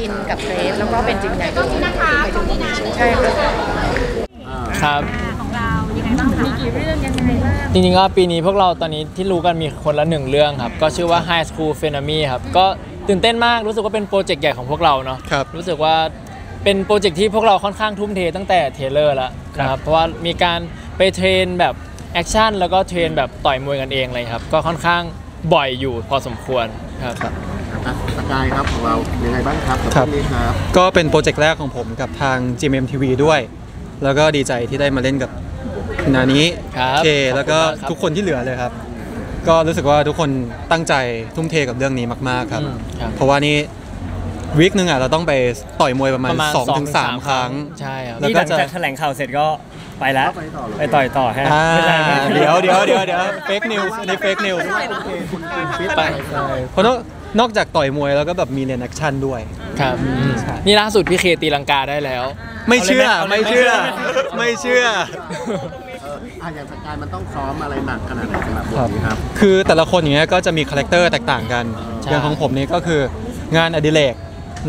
อินกับเกรซแล้วก็เป็นจริงใหญ่ด้วยใช่ค่ะครับของเรายังไงบ้างคะมีกี่เรื่องยังไงบ้างจริงๆก็ปีนี้พวกเราตอนนี้ที่รู้กันมีคนละหนึ่งเรื่องครับ ก็ชื่อว่า High School p h e n o m y ครับ ก็ตื่นเต้นมากรู้สึกว่าเป็นโปรเจกต์ใหญ่ของพวกเราเนาะครับรู้สึกว่าเป็นโปรเจกต์ที่พวกเราค่อนข้างทุ่มเทตั้งแต่ trailer แล้วนะครับเพราะว่ามีการไป train แบบ action แล้วก็ train แบบต่อยมวยกันเองเลยครับ ก็ค่อนข้างบ่อยอยู่พอสมควรครับอะ สกายครับของเรายังไงบ้างครับกับครับเรื่องนี้ครับ ก็เป็นโปรเจกต์แรกของผมกับทาง GMMTV ด้วย แล้วก็ดีใจที่ได้มาเล่นกับนานี้ครับเคแล้วก็ขอบคุณมากครับทุกคนที่เหลือเลยครับ ก็รู้สึกว่าทุกคนตั้งใจทุ่มเทกับเรื่องนี้มาก ๆครับอืมครับเพราะว่านี่วีคหนึ่งอะเราต้องไปต่อยมวยประมาณประมาณ2-3ถึงสองถึงครั้งใช่ครับแล้วนี่ก็หลังจะจากแถลงข่าวเสร็จก็ไปแล้วไปต่อเลยไปต่อยต่อฮะอ่าไม่ใช่ไม่ใช่เดี๋ยวเดี๋ยวเดี๋ยวเดี๋ยวfake news อันนี้ fake news ไปเพราะ นอกนอกจากต่อยมวยแล้วก็แบบมีเรียน action ด้วย ครับอืมนี่ล่าสุดพี่เคตีลังกาได้แล้ว ไม่เชื่อเอาเลยไหมไม่เชื่อ ไม่เชื่อเอออะอย่างสกายมันต้องซ้อมอะไรหนักขนาดไหนสำหรับบทนี้ครับ คือแต่ละคนอย่างเงี้ยก็จะมี character แตกต่างกัน ใช่ อย่างของผมนี่ก็คืองานอดิเรก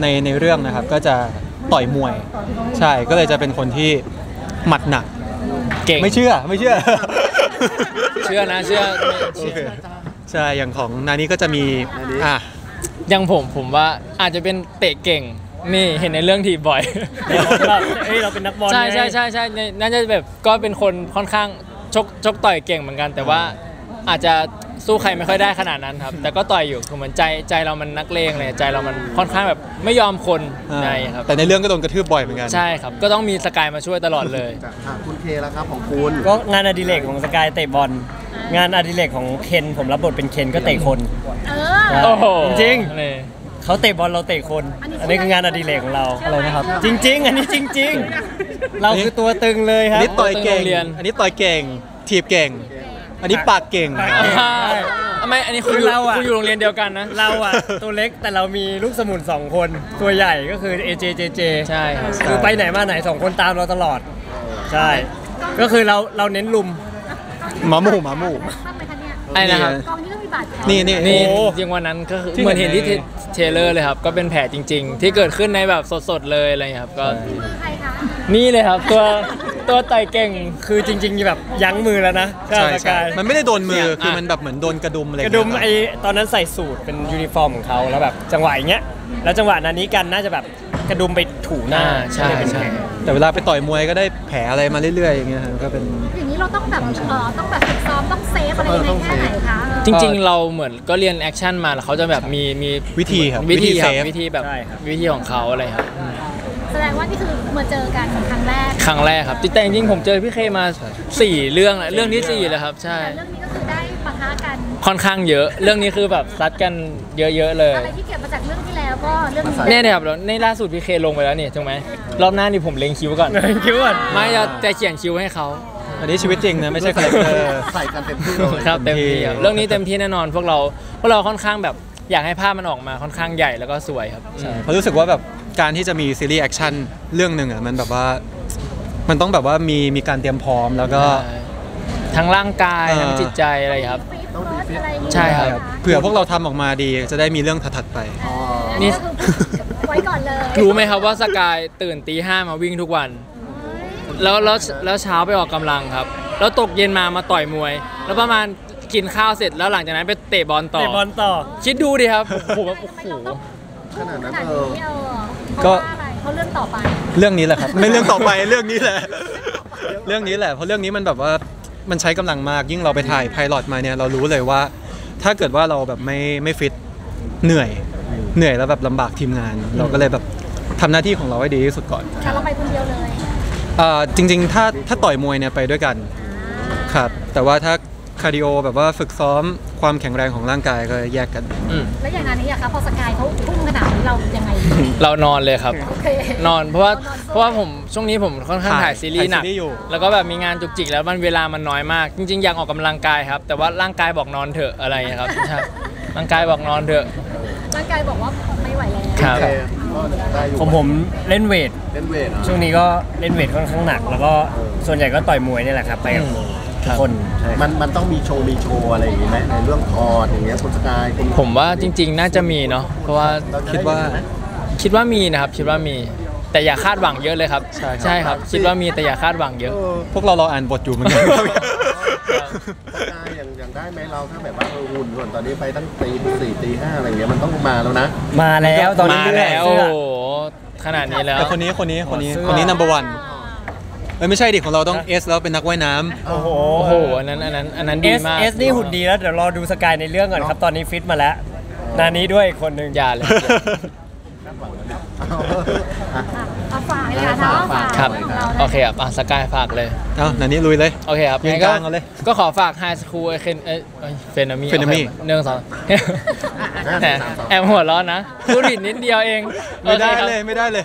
ในในเรื่องนะครับ ก็จะต่อยมวย ใช่ก็เลยจะเป็นคนที่หมัดหนัก เก่งไม่เชื่อไม่เชื่อ เชื่อนะเชื่อโอเค ใช่อย่างของนานี้ก็จะมีอะยังผมผมว่าอาจจะเป็นเตะเก่งนี่เห็นในเรื่องทีบ่อยแบบเอ้ยเราเป็นนักบอลใช่ไงใช่ใช่ใช่ในน่าจะแบบก็เป็นคนค่อนข้างชกชกต่อยเก่งเหมือนกัน แต่ว่าอาจจะสู้ใครไม่ค่อยได้ขนาดนั้นครับ แต่ก็ต่อยอยู่คือเหมือนใจใจเรามันนักเลงเลยใจเรามันค่อนข้างแบบไม่ยอมคนอ่าในครับแต่ในเรื่องก็โดนกระทืบบ่อยเหมือนกันใช่ครับก็ต้องมีสกายมาช่วยตลอดเลยจากอะคุณเคแล้วครับของคุณก็งานอดิเรกของสกายเตะบอล งานอดิเรกของเคนผมรับบทเป็นเคนก็เตะคนเออ โอ้โหจริงนี่เขาเตะบอลเราเตะคน อันนี้คืองานอดิเรกของเรา อะไรนะครับ จริง ๆ อันนี้จริง ๆ เราคือตัวตึงเลยคอัรันบ นี้ต่อยเก่งโรงเรียนอันนี้ต่อยเก่ง ถีบเก่ง อันนี้ปากเก่ง อ่าทำไมอันนี้คุณอยู่คือเราอะ คุณอยู่โรงเรียนเดียวกันนะ เราอะตัวเล็กแต่เรามีลูกสมุนสองคนตัวใหญ่ก็คือ AJ JJ ใช่ครับ คือไปไหนมาไหนสองคนตามเราตลอด ใช่ ก็คือเราเราเน้นลุม หมาหมู่หมาหมู่ตั้งไปคะเนี่ยไอ้นะครับ กองนี้ต้องมีบาดแผลนี่นี่นี่โอ้ จริงๆวันนั้นก็คือที่เหมือนเห็นที่เห็นในเทรลเลอร์เลยครับ ก็เป็นแผลจริง ๆ ที่เกิดขึ้นในแบบสดๆเลยอะไรอย่างเงี้ยครับก็มือใครคะนี่เลยครับ ตัวตัวไต่เก่ง คือจริงๆแบบยั้งมือแล้วนะใช่สใช่กายมันไม่ได้โดนมือเนี่ยคืออะมันแบบเหมือนโดนกระดุมอะไรกย่างระดุมเงี้ยไอตอนนั้นใส่สูตรเป็นยูนิฟอร์มของเขาแล้วแบบจังหวะอย่างเงี้ยแล้วจังหวะนั้นนี้กันน่าจะแบบ กระดุมไปถูหน้าอ่าใช่ใช่แต่เวลาไปต่อยมวยก็ได้แผลอะไรมาเรื่อยๆอย่างเงี้ยครับก็เป็น อย่างนี้เราต้องแบบเออต้องแบบฝึกซ้อมต้องเซฟอะไรยังไงแค่ไหนคะจริงๆ เราเหมือนก็เรียนแอคชั่นมาแล้วเขาจะแบบมีมีวิธีครับวิธีคเซรับฟ วิธีแบบใช่ครับ วิธีของเขาอะไรครับ แสดงว่านี่คือมาเจอกันครั้งแรกครั้งแรกครับแต่จริงๆผมเจอพี่เคมาสี่เรื่องแล้วเรื่องที่สี่แล้วครับ ใช่ แต่เรื่องนี้ก็คือได้ปะทะกัน ค่อนข้างเยอะ เรื่องนี้คือแบบซัดกันเยอะๆเลย อะไรที่เก็บมาจากเรื่องที่ แล้วก็เรื่องนี้เนี่ยเนี่ยครับแล้วในล่าสุดพี่เคลงไปแล้วนี่ถูกไหมรอบหน้านี่ผมเล็งคิ้วก่อนคิดว่าไม่จะจะเขียนคิ้วให้เขาอันนี้ชีวิตจริงนะไม่ใช่ character ใส่กันเต็มที่เลยครับเต็มที่ครับเรื่องนี้เต็มที่แน่นอนพวกเราพวกเราค่อนข้างแบบอยากให้ภาพมันออกมาค่อนข้างใหญ่แล้วก็สวยครับใช่เพราะรู้สึกว่าแบบการที่จะมีซีรีส์ action เรื่องหนึ่งอะมันแบบว่ามันต้องแบบว่ามีมีการเตรียมพร้อมแล้วก็ใช่ทั้งร่างกายเออทั้งจิตใจอะไรครับ fit firm อะไรอย่างงี้ใช่ครับเผื่อพวกเราทำออกมาดีจะได้มีเรื่องถัดๆไปอ๋อ นี่นี่ ก็คือไว้ก่อนเลยรู้ไหมครับว่าสกายตื่นตีห้ามาวิ่งทุกวัน แล้วแล้วแล้วเช้าไปออกกำลังครับ แล้วตกเย็นมามาต่อยมวย แล้วประมาณกินข้าวเสร็จแล้วหลังจากนั้นไปเตะบอลต่อ เตะบอลต่อ คิดดูดิครับผมแบบโอ้โห ขนาดนั้นขนาดเออนี้เออก็เพราะว่าอะไรเพราะเรื่องต่อไปเรื่องนี้แหละครับ ไม่เรื่องต่อไปเรื่องนี้แหละ เรื่องนี้แหละ เพราะเรื่องนี้มันแบบว่ามันใช้กำลังมากยิ่งเราไปถ่ายไพลอตมาเนี่ยเรารู้เลยว่า ถ้าเกิดว่าเราแบบไม่ไม่ฟิต เหนื่อยเหนื่อยแล้วแบบลำบากทีมงาน เราก็เลยแบบทำหน้าที่ของเราให้ดีที่สุดก่อนแต่เราไปคนเดียวเลยเอ่อจริง ๆ ถ้าถ้าต่อยมวยเนี่ยไปด้วยกันครับแต่ว่าถ้า cardio แบบว่าฝึกซ้อมความแข็งแรงของร่างกายก็แยกกันอืมแล้วอย่างงานนี้อะคะพอสกายเขาพุ่งขนาดนี้เรายังไงเรานอนเลยครับ โอเค นอนเพราะว่าเรานอนเพราะว่าผมช่วงนี้ผมค่อนข้างถ่ายถ่ายซีรีส์หนักถ่ายซีรีส์อยู่ แล้วก็แบบมีงานจุกจิกแล้วมันเวลามันน้อยมาก จริง ๆ อยากออกกำลังกายครับ แต่ว่าร่างกายบอกนอนเถอะอะไรอย่างเงี้ยครับใช่ร่างกายบอกนอนเถอะ ร่างกายบอกว่าไม่ไหวแล้วครับ โอเคก็ได้อยู่ของผมเล่นเวท เล่นเวทเหรอช่วงนี้ก็เล่นเวทค่อนข้างหนัก แล้วก็ส่วนใหญ่ก็ต่อยมวยนี่แหละครับไปกับอืมทุกคนใช่มันมันต้องมีโชว์มีโชว์อะไรอย่างงี้ไหมในเรื่องคอร์ดอย่างเงี้ยคุณสกายคุณผมว่าจริง ๆ น่าจะมีเนาะเพราะว่าเรจะคิดว่าไเห็นไหมคิดว่ามีนะครับคิดว่ามี แต่อย่าคาดหวังเยอะเลยครับ ใช่ครับ ใช่ครับ คิดว่ามีแต่อย่าคาดหวังเยอะ พวกเรารออ่านบทอยู่เหมือนกันสกายอย่างอย่างได้ไหมเราถ้าแบบว่าเออหุ่นส่วนตอนนี้ไปตั้งตีสี่ตีห้าอะไรเงี้ยมันต้องมาแล้วนะ มาแล้วตอนนี้มาแล้ว เสื้โอ้อ โห ขนาดนี้แล้ว แต่คนนี้คนนี้คนนี้เสื้อคนนี้ number one เอ้ยไม่ใช่ดิของเราต้อง S แล้วเป็นนักว่ายน้ำ โอ้โห โอ้โห อันนั้น อันนั้น อันนั้นดี S มาก S นี่หุ่นดีแล้ว เดี๋ยวรอดูสกายในเรื่องก่อนครับ ตอนนี้ฟิตมาแล้ว นานี้ด้วยอีกคนหนึ่งอย่าเลย เอาฝากเลยค่ะเนาะฝากครับของเราโอเคครับอะสกายฝากเลยเอาหนันนี้ลุยเลย โอเคครับยืนงั้กลางเอาเลยก็ขอฝากไฮสคูลเคนเอ้ยเฟนนามี Phenami เนื่องสองแหมแอบหัวร้อนนะพูดผิดนิดเดียวเองไม่ได้โอคครับเลยไม่ได้เลย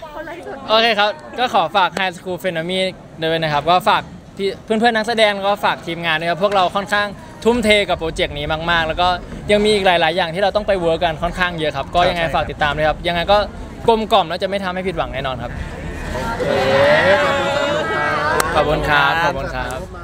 โอเคครับ ก็ขอฝาก High School p h e n o m e ด้วยนะครับ ก็ฝากพี่เพื่อนๆนักแสดงแล้วก็ฝากทีมงานด้วยครับพวกเราค่อนข้างทุ่มเทกับโปรเจกต์นี้มาก ๆ แล้วก็ยังมีอีกหลาย ๆ อย่างที่เราต้องไปเวิร์กกันค่อนข้างเยอะครับ ก็ยังไงฝากติดตามด้วยครับ ยังไงก็ กลมกล่อมแล้วจะไม่ทำให้ผิดหวังแน่นอนครับ ขอบคุณครับ ขอบคุณครับมา